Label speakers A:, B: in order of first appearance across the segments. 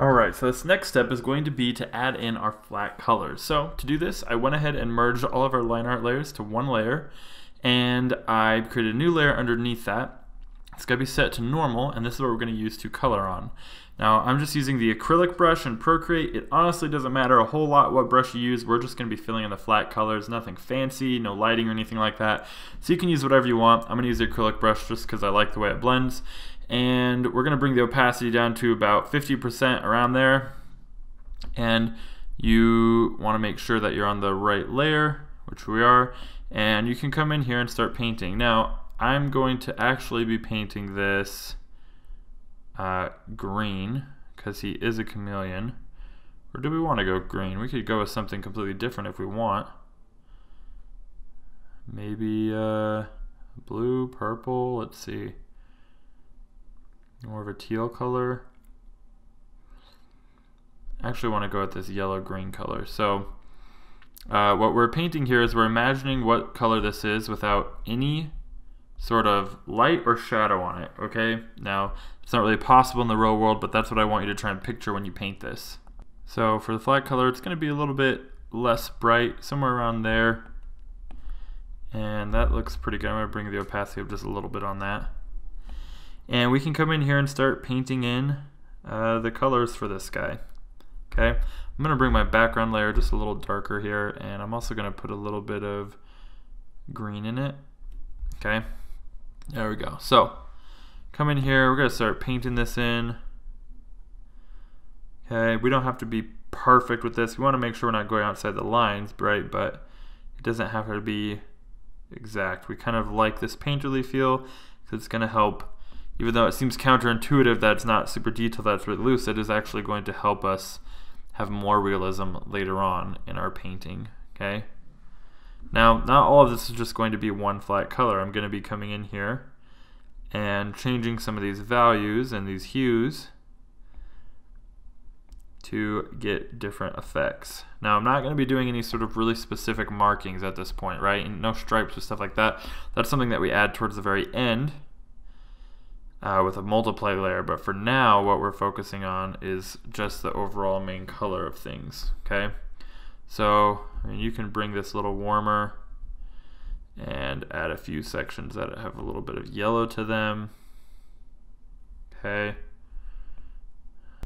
A: Alright, so this next step is going to be to add in our flat colors. So to do this, I went ahead and merged all of our line art layers to one layer, and I created a new layer underneath that. It's going to be set to normal, and this is what we're going to use to color on. Now, I'm just using the acrylic brush in Procreate. It honestly doesn't matter a whole lot what brush you use. We're just going to be filling in the flat colors, nothing fancy, no lighting or anything like that. So you can use whatever you want. I'm going to use the acrylic brush just because I like the way it blends and we're going to bring the opacity down to about 50% around there. And you want to make sure that you're on the right layer which we are and you can come in here and start painting. Now I'm going to actually be painting this uh, green because he is a chameleon. Or do we want to go green? We could go with something completely different if we want. Maybe uh, blue purple let's see more of a teal color. I actually want to go with this yellow-green color. So uh, what we're painting here is we're imagining what color this is without any sort of light or shadow on it, okay? Now, it's not really possible in the real world, but that's what I want you to try and picture when you paint this. So for the flat color, it's going to be a little bit less bright, somewhere around there. And that looks pretty good. I'm going to bring the opacity up just a little bit on that. And we can come in here and start painting in uh, the colors for this guy. Okay, I'm to bring my background layer just a little darker here, and I'm also to put a little bit of green in it. Okay, there we go. So, come in here, we're to start painting this in. Okay, we don't have to be perfect with this. We want to make sure we're not going outside the lines, right? But it doesn't have to be exact. We kind of like this painterly feel because it's to help even though it seems counterintuitive that it's not super detailed, that's really loose, it is actually going to help us have more realism later on in our painting, okay? Now, not all of this is just going to be one flat color. I'm going to be coming in here and changing some of these values and these hues to get different effects. Now I'm not going to be doing any sort of really specific markings at this point, right? And no stripes or stuff like that. That's something that we add towards the very end uh, with a multiply layer. But for now, what we're focusing on is just the overall main color of things, okay? So I mean, you can bring this a little warmer and add a few sections that have a little bit of yellow to them. Okay.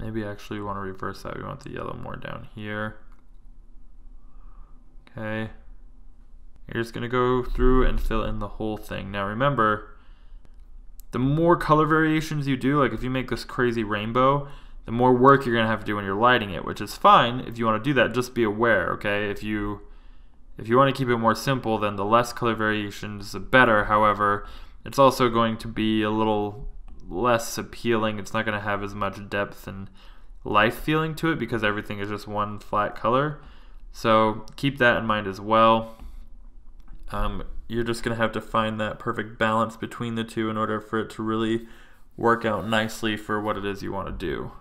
A: Maybe actually we want to reverse that. We want the yellow more down here. Okay. You're just going to go through and fill in the whole thing. Now remember, the more color variations you do, like if you make this crazy rainbow, the more work you're gonna have to do when you're lighting it, which is fine if you want to do that. Just be aware, okay? If you if you want to keep it more simple, then the less color variations, the better. However, it's also going to be a little less appealing. It's not going to have as much depth and life feeling to it because everything is just one flat color. So keep that in mind as well. Um, you're just going to have to find that perfect balance between the two in order for it to really work out nicely for what it is you want to do.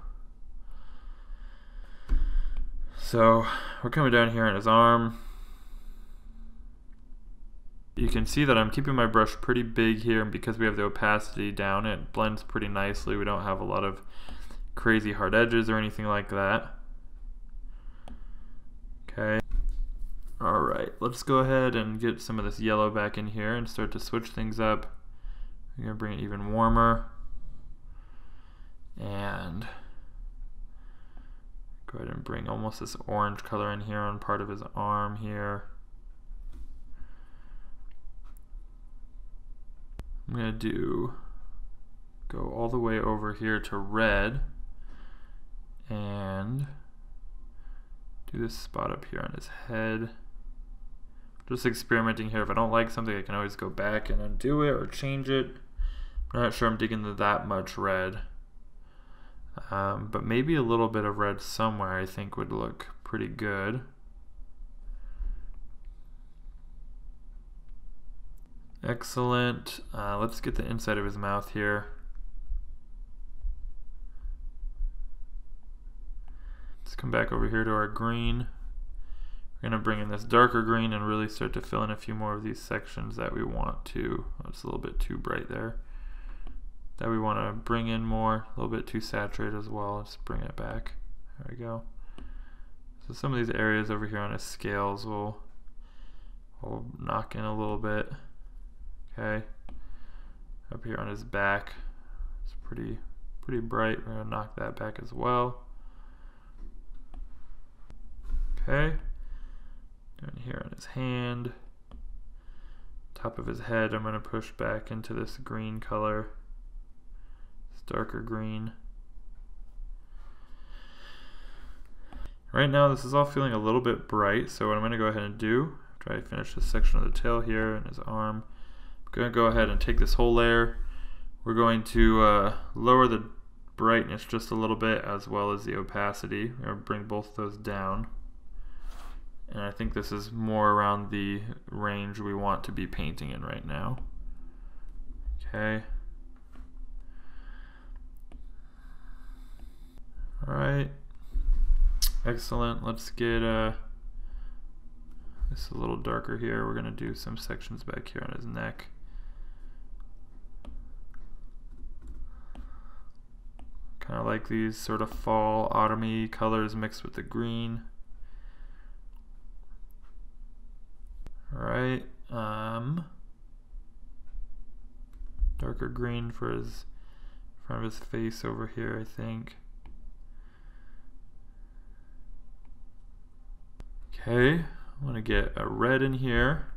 A: So we're coming down here on his arm. You can see that I'm keeping my brush pretty big here and because we have the opacity down it blends pretty nicely. We don't have a lot of crazy hard edges or anything like that. Okay. Alright, let's go ahead and get some of this yellow back in here and start to switch things up. I'm to bring it even warmer. And go ahead and bring almost this orange color in here on part of his arm here. I'm to do go all the way over here to red and do this spot up here on his head just experimenting here. If I don't like something, I can always go back and undo it or change it. I'm not sure I'm digging that much red. Um, but maybe a little bit of red somewhere I think would look pretty good. Excellent. Uh, let's get the inside of his mouth here. Let's come back over here to our green. We're going to bring in this darker green and really start to fill in a few more of these sections that we want to. Oh, it's a little bit too bright there. That we want to bring in more, a little bit too saturated as well. Let's bring it back. There we go. So some of these areas over here on his scales will, will knock in a little bit. Okay. Up here on his back, it's pretty pretty bright. We're gonna knock that back as well. Okay. Down here on his hand. Top of his head, I'm gonna push back into this green color. It's darker green. Right now this is all feeling a little bit bright, so what I'm going to go ahead and do, after I finish this section of the tail here and his arm, I'm going to go ahead and take this whole layer. We're going to uh, lower the brightness just a little bit as well as the opacity. We're going to bring both those down. And I think this is more around the range we want to be painting in right now. Okay. Alright. Excellent. Let's get uh, this a little darker here. We're going to do some sections back here on his neck. Kind of like these sort of fall autumny colors mixed with the green. Alright. Um, darker green for his front of his face over here, I think. Okay, I'm to get a red in here.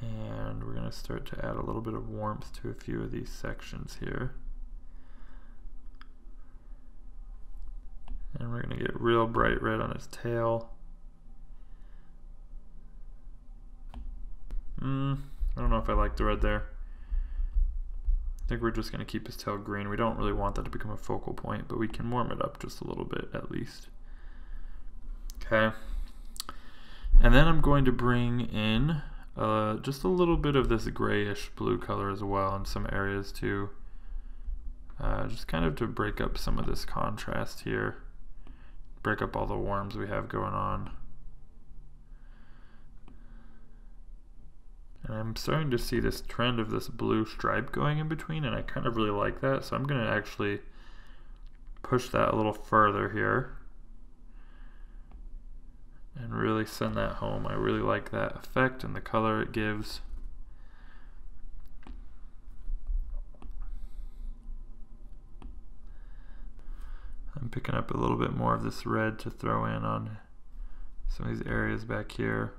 A: And we're going to start to add a little bit of warmth to a few of these sections here. And we're going to get real bright red on his tail. Mm, I don't know if I like the red there. I think we're just going to keep his tail green. We don't really want that to become a focal point, but we can warm it up just a little bit at least. Okay. And then I'm going to bring in uh, just a little bit of this grayish blue color as well in some areas too. Uh, just kind of to break up some of this contrast here. Break up all the warms we have going on. And I'm starting to see this trend of this blue stripe going in between and I kind of really like that. So I'm going to actually push that a little further here and really send that home. I really like that effect and the color it gives. I'm picking up a little bit more of this red to throw in on some of these areas back here.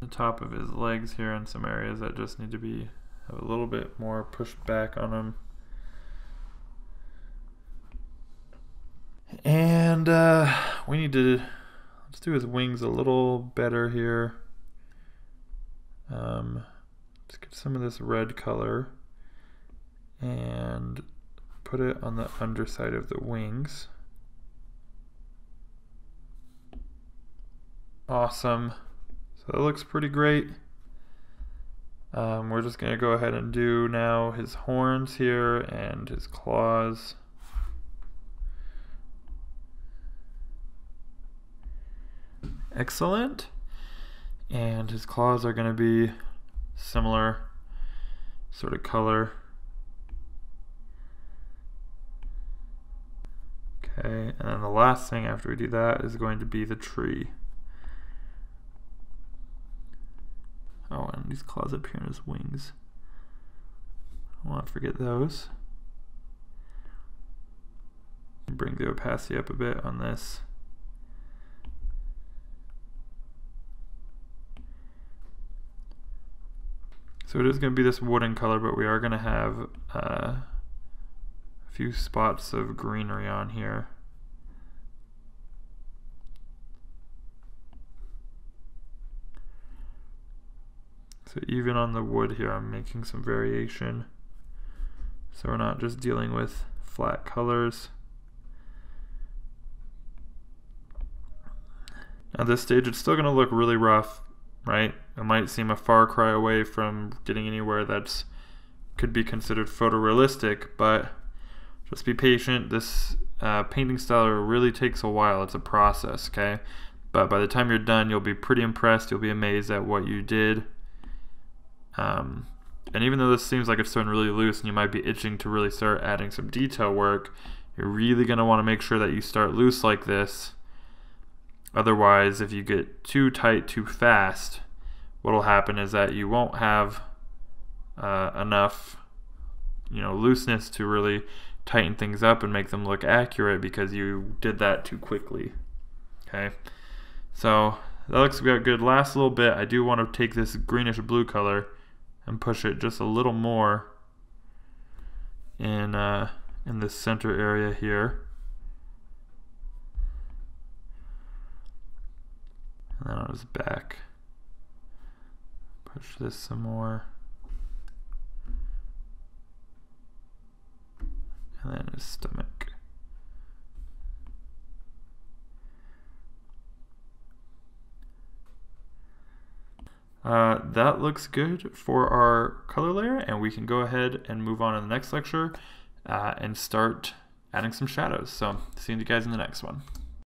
A: The top of his legs here and some areas that just need to be a little bit more pushed back on them. And uh, we need to let's do his wings a little better here. Um, let's get some of this red color and put it on the underside of the wings. Awesome. That looks pretty great. Um, we're just going to go ahead and do now his horns here and his claws. excellent. And his claws are going to be similar sort of color. Okay, and then the last thing after we do that is going to be the tree. Oh, and these claws up here in his wings. I won't forget those. Bring the opacity up a bit on this. So it is going to be this wooden color, but we are going to have uh, a few spots of greenery on here. So even on the wood here, I'm making some variation. So we're not just dealing with flat colors. Now this stage, it's still going to look really rough right? It might seem a far cry away from getting anywhere that's could be considered photorealistic, but just be patient. This uh, painting style really takes a while. It's a process, okay? But by the time you're done, you'll be pretty impressed. You'll be amazed at what you did. Um, and even though this seems like it's starting really loose and you might be itching to really start adding some detail work, you're really going to want to make sure that you start loose like this. Otherwise, if you get too tight too fast, what will happen is that you won't have uh, enough you know looseness to really tighten things up and make them look accurate because you did that too quickly. Okay, so that looks good. Last little bit, I do want to take this greenish blue color and push it just a little more in uh, in this center area here. And then on his back, push this some more. And then his stomach. Uh, that looks good for our color layer and we can go ahead and move on to the next lecture uh, and start adding some shadows. So see you guys in the next one.